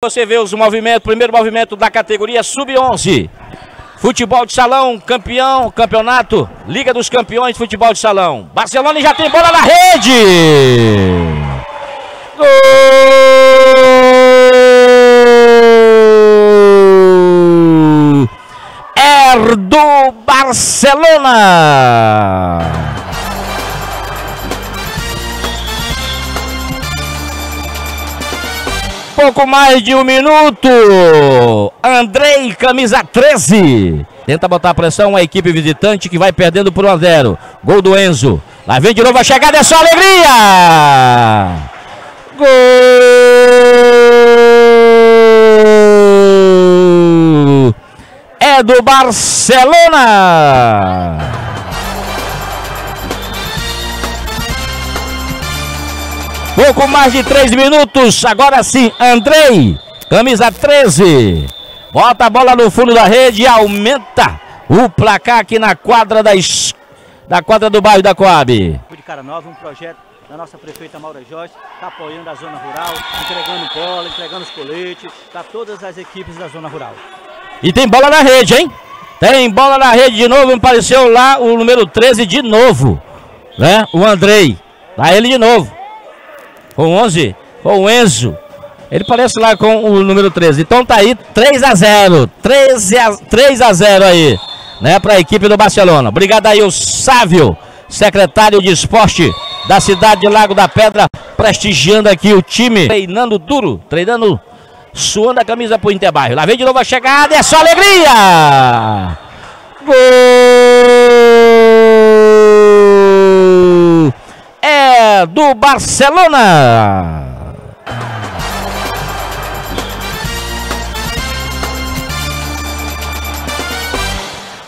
Você vê os movimentos, primeiro movimento da categoria Sub-11. Futebol de salão, campeão, campeonato, Liga dos Campeões Futebol de Salão. Barcelona já tem bola na rede. Gol! É do Barcelona. Pouco mais de um minuto. Andrei, camisa 13. Tenta botar pressão a equipe visitante que vai perdendo por 1 a 0. Gol do Enzo. Lá vem de novo a chegada, é só alegria! Gol! É do Barcelona! Pouco mais de três minutos. Agora sim, Andrei, camisa 13. Bota a bola no fundo da rede e aumenta o placar aqui na quadra da, da quadra do bairro da Coab. De cara nova, um projeto da nossa prefeita Maura Jorge, está apoiando a zona rural, entregando bola, entregando os coletes para todas as equipes da zona rural. E tem bola na rede, hein? Tem bola na rede de novo, apareceu lá o número 13 de novo, né? O Andrei. Lá ele de novo com 11, com o Enzo. Ele parece lá com o número 13. Então tá aí 3 a 0. 13 a, 3 a 0 aí, né, para a equipe do Barcelona. Obrigado aí o Sávio, secretário de esporte da cidade de Lago da Pedra, prestigiando aqui o time, treinando duro, treinando suando a camisa pro Interbairro. Lá vem de novo a chegada é só alegria! Gol! do Barcelona.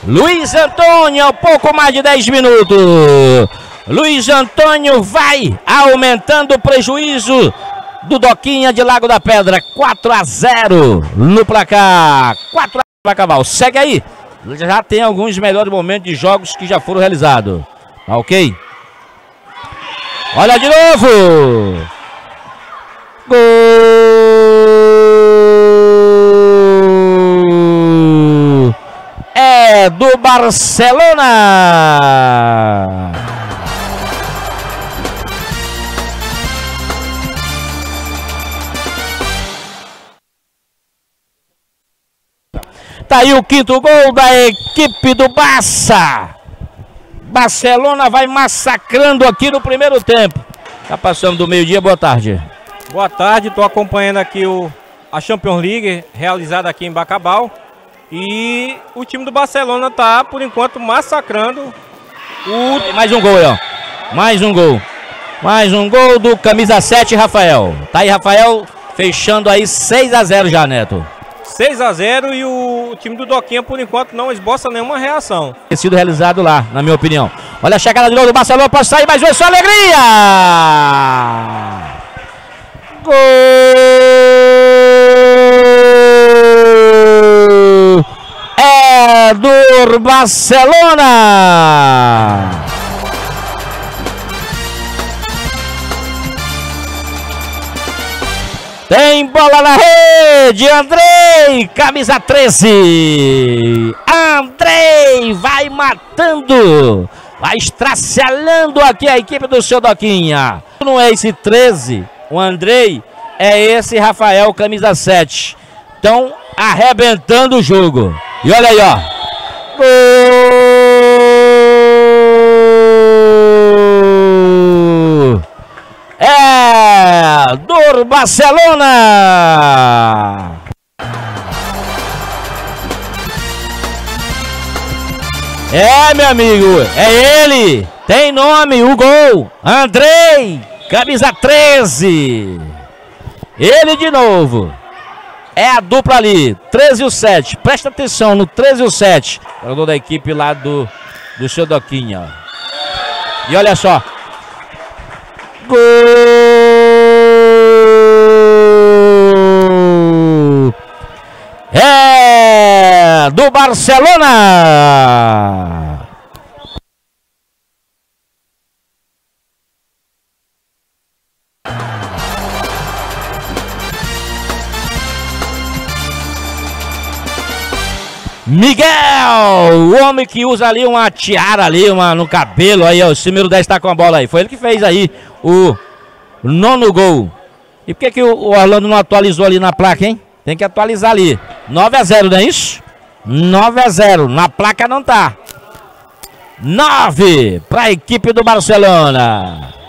Luiz Antônio, pouco mais de 10 minutos. Luiz Antônio vai aumentando o prejuízo do Doquinha de Lago da Pedra. 4 a 0 no placar. 4 a 0 para acabar. Segue aí. Já tem alguns melhores momentos de jogos que já foram realizados. Tá ok? Olha de novo. Gol. É do Barcelona. Tá aí o quinto gol da equipe do Barça. Barcelona vai massacrando aqui no primeiro tempo. Tá passando do meio-dia, boa tarde. Boa tarde, estou acompanhando aqui o, a Champions League realizada aqui em Bacabal. E o time do Barcelona tá, por enquanto, massacrando o. Mais um gol aí, ó. Mais um gol. Mais um gol do camisa 7, Rafael. Tá aí, Rafael, fechando aí 6 a 0 já, Neto. 6 a 0 e o time do Doquinha, por enquanto, não esboça nenhuma reação. Tem sido realizado lá, na minha opinião. Olha a chegada de novo do Barcelona, pode sair mais uma, só alegria! Gol! É do Barcelona! Tem bola na rede, Andrei, camisa 13. Andrei vai matando, vai estracelando aqui a equipe do seu Doquinha. Não é esse 13, o Andrei, é esse Rafael, camisa 7. Então, arrebentando o jogo. E olha aí, ó. Gol! É do Barcelona. É, meu amigo, é ele. Tem nome, o gol. Andrei, camisa 13. Ele de novo. É a dupla ali, 13 e o 7. Presta atenção no 13 e o 7. Jogador da equipe lá do, do seu Doquinha. E olha só. Gol! do Barcelona. Miguel, o homem que usa ali uma tiara ali, uma no cabelo aí, ó, o número 10 tá com a bola aí. Foi ele que fez aí o nono gol. E por que, que o Orlando não atualizou ali na placa, hein? Tem que atualizar ali. 9 a 0, não é isso? 9 a 0. Na placa não tá. 9 para a equipe do Barcelona.